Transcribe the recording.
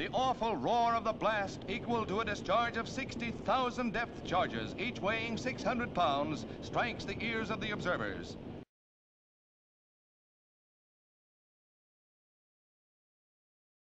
The awful roar of the blast, equal to a discharge of 60,000 depth charges, each weighing 600 pounds, strikes the ears of the observers.